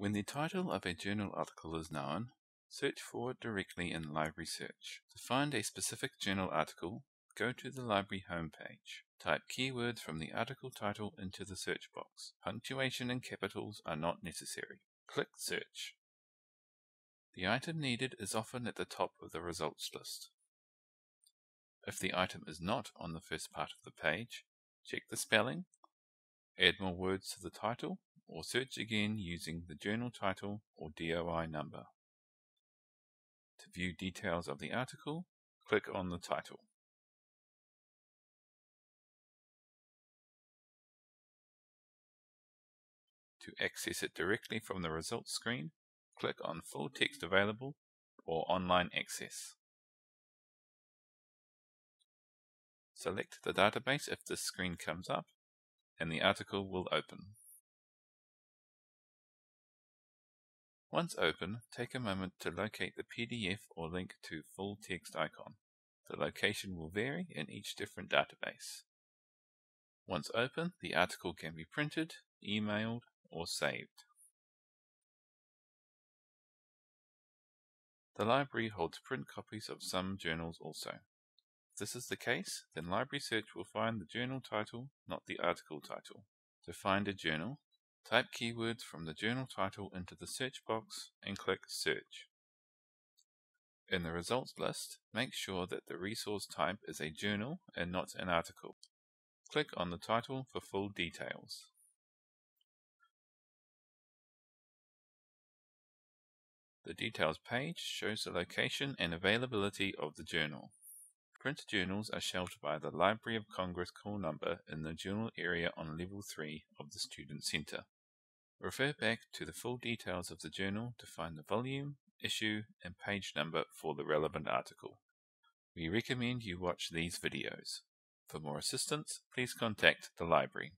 When the title of a journal article is known, search for it directly in Library Search. To find a specific journal article, go to the library homepage. Type keywords from the article title into the search box. Punctuation and capitals are not necessary. Click Search. The item needed is often at the top of the results list. If the item is not on the first part of the page, check the spelling, add more words to the title, or search again using the journal title or DOI number. To view details of the article, click on the title. To access it directly from the results screen, click on Full Text Available or Online Access. Select the database if this screen comes up, and the article will open. Once open, take a moment to locate the PDF or link to full text icon. The location will vary in each different database. Once open, the article can be printed, emailed, or saved. The library holds print copies of some journals also. If this is the case, then Library Search will find the journal title, not the article title. To find a journal, Type keywords from the journal title into the search box and click Search. In the results list, make sure that the resource type is a journal and not an article. Click on the title for full details. The details page shows the location and availability of the journal. Print journals are shelved by the Library of Congress call number in the journal area on level 3 of the Student Center. Refer back to the full details of the journal to find the volume, issue, and page number for the relevant article. We recommend you watch these videos. For more assistance, please contact the library.